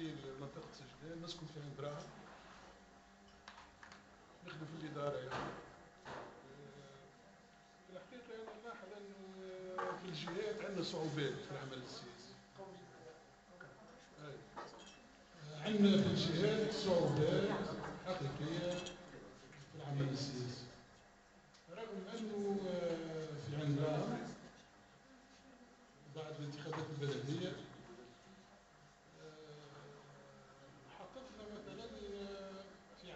تمثيل منطقة سجدان نسكن في عند راها نخدم في الإدارة يعني. في الحقيقة أنا نلاحظ أنه آه، في الجهات عندنا صعوبات في العمل السياسي. عندنا في الجهات صعوبات حقيقية في العمل السياسي. رغم أنه آه، في عند راها بعد الانتخابات البلدية آه، حققنا مثلا آه، في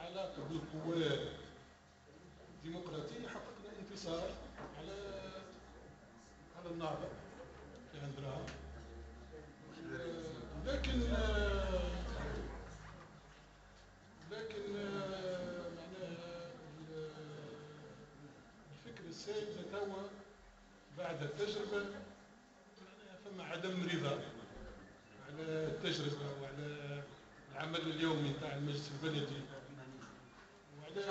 الديمقراطية حققنا انتصار على على النهضة في عندنا لكن لكن معناها ال- الفكر السائد توا بعد التجربة فما عدم رضا على التجربة وعلى العمل اليومي نتاع المجلس البلدي. إيه،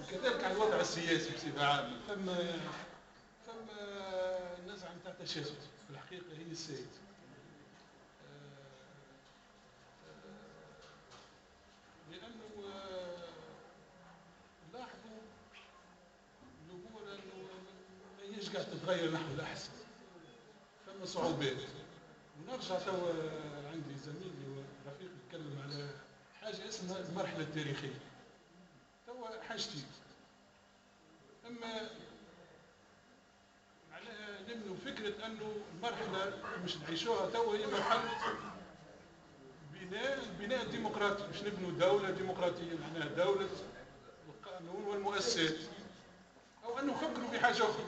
وكذلك على الوضع السياسي بصفة عامة. فما فما نزعة نتاع تشتت في الحقيقة هي السيد. آه، آه، لأنه آه، لاحظوا الأمور أنه ما هيش قاعدة تتغير نحو الأحسن. فما صعوبات. ونرجع توا عندي زميلي ورفيق يتكلم على حاجة اسمها المرحلة التاريخية. توا حاجتين أما معناها نبنوا فكرة أنه المرحلة مش نعيشوها توا هي مرحلة بناء البناء الديمقراطي مش نبنوا دولة ديمقراطية معناها دولة القانون والمؤسسات. أو أنه فكروا في حاجة أخرى.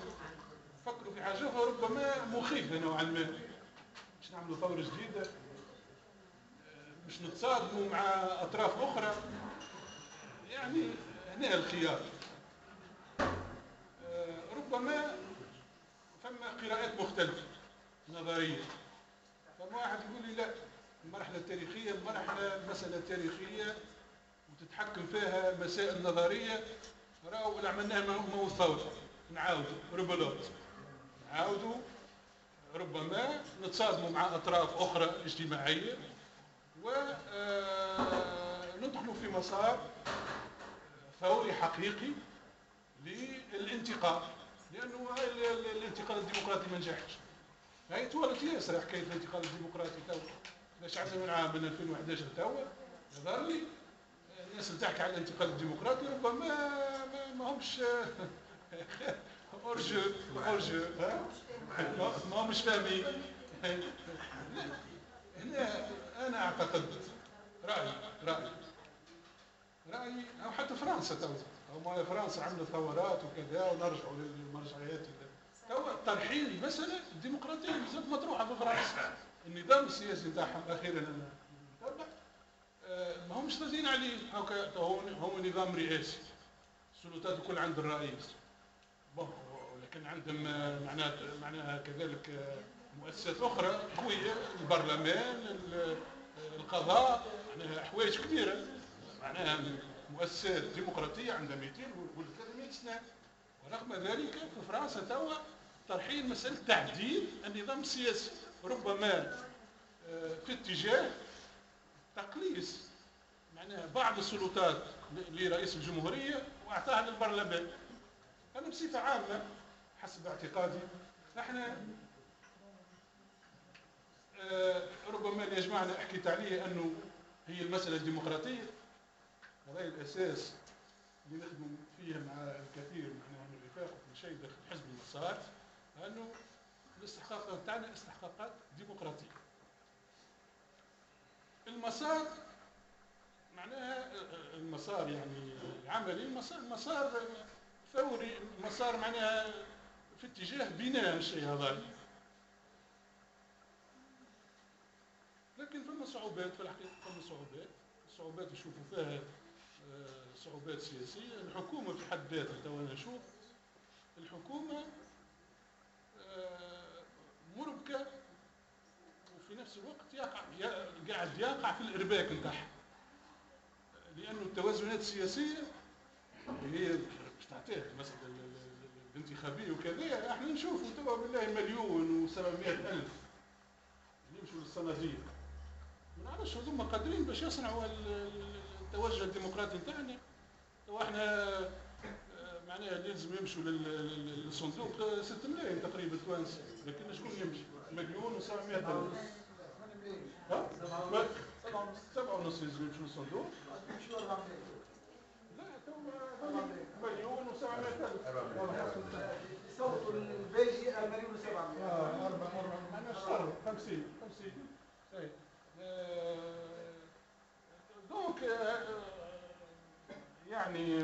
فكروا في حاجة أخرى ربما مخيفة نوعا ما. نعملوا ثورة جديدة. آه، مش نتصادموا مع أطراف أخرى. يعني هنا الخيار. آه، ربما فما قراءات مختلفة نظرية. فما واحد يقول لي لا المرحلة التاريخية المرحلة مسألة تاريخية وتتحكم فيها مسائل نظرية. راهو اللي عملناها ما ما هو ثورة نعاودوا ريبولوت. نعاودوا ربما نتصادموا مع أطراف أخرى اجتماعية وندخلوا في مسار ثوري حقيقي للانتقال لأنه الانتقال الديمقراطي ما نجحش. هاي تولت ياسر حكاية الانتقال الديمقراطي توا باش عندنا من عام من 2011 توا يظهر لي الناس اللي تحكي على الانتقال الديمقراطي ربما ما, ما همش hors-jeu hors-jeu ما- همش فاهمين هنا أنا أعتقد رأيي رأيي. رأيي أو حتى فرنسا تو. أو ما فرنسا عملت ثورات وكذا ونرجعوا للمرجعيات تو ترحيل المساله الديمقراطيه بزاف مطروحة في فرنسا. النظام السياسي نتاعهم أخيرا. أنا آه، ما همش راضيين عليه. هو نظام رئاسي. السلطات الكل عند الرئيس. ولكن عندهم معناها معناها كذلك مؤسسات أخرى قويه البرلمان ال- القضاء معناها حوايج كبيرة. معناها مؤسسات ديمقراطية عندها 200 ولا 300 سنه ورغم ذلك في فرنسا توا ترحيل مسألة تعديل النظام السياسي. ربما آه، في اتجاه تقليص معناها بعض السلطات لرئيس الجمهورية واعطاها للبرلمان. أنا بصفة عامة حسب اعتقادي إحنا آه، ربما اللي يجمعنا حكيت عليه أنه هي المسألة الديمقراطية. هذا الأساس اللي نخدم فيه مع الكثير من الرفاق وكل شيء داخل حزب المسار انه الاستحقاقات تاعنا استحقاقات ديمقراطية. المسار معناها المسار يعني العملي مسار, مسار ثوري مسار معناها في اتجاه بناء الشيء هذا. لكن فما صعوبات في الحقيقة فما صعوبات. صعوبات يشوفوا فيها آه، صعوبات سياسية. الحكومة في حد ذاتها تو أنا نشوف الحكومة آه، مربكة وفي نفس الوقت يقع قاعد يقع في الإرباك نتاعها. لأنه التوازنات السياسية اللي هي تعطيها مثلا ال- ال- ال- انتخابيه وكذا إحنا نشوفوا توا بالله مليون و700 ألف. يمشوا للصناديق. ما نعرفش هذوما قادرين باش يصنعوا التوجه الديمقراطي نتاعنا توا إحنا آه، معناها لازم يمشوا للصندوق 6 ملايين تقريبا توانسه لكن شكون يمشي؟ مليون و700 ألف. ها؟ سبعة ونص. لازم يمشوا للصندوق. مليون و700 الف صوتوا الباقي مليون و700 آه أربعة أربعة معناها شهر 50 50 اي donc يعني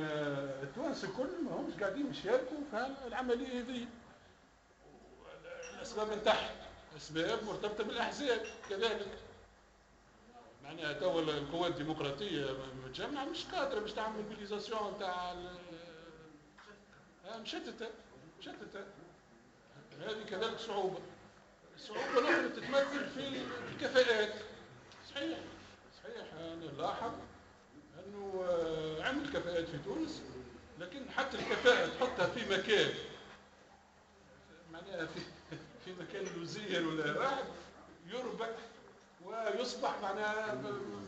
التوانسه الكل ما همش قاعدين يشاركوا في العملية هذه. الاسباب نتاعها أسباب مرتبطة بالأحزاب كذلك. معناها توا القوات الديمقراطية متجمعة مش قادرة باش تعمل mobilisation تاع مشتتة مشتتة. هذه كذلك صعوبة. الصعوبه الاخرى تتمثل في الكفاءات. صحيح صحيح. أنا نلاحظ أنه آه، عمل كفاءات في تونس لكن حتى الكفاءة تحطها في مكان معناها في في مكان الوزير ولا راعد يربح ويصبح معناها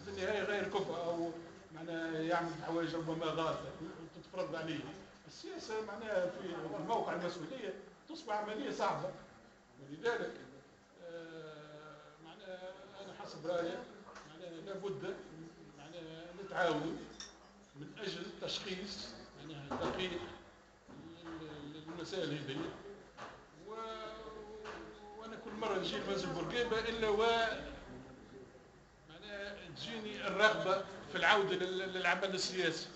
في النهايه غير كفء أو معناها يعمل حوايج ربما غلطه تتفرض عليه. السياسة معناها في موقع المسؤولية تصبح عملية صعبة. ولذلك آه، معناها أنا حسب رأيي معناها لابد معناها نتعاون من أجل تشخيص معناها دقيق لل- للمسائل هذه. و... وأنا كل مرة نجي لمنزل بورقيبه إلا و معناها تجيني الرغبة في العودة لل- للعمل السياسي.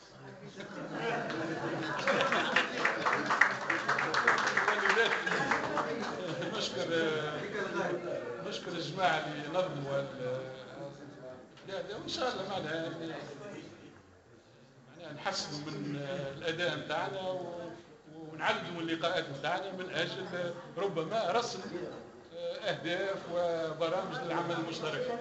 نشكر نشكر الجماعة اللي نظموا وإن شاء الله معناها معناها نحسنوا من الأداء نتاعنا ونعدوا اللقاءات نتاعنا من أجل ربما رسم أهداف وبرامج للعمل المشترك.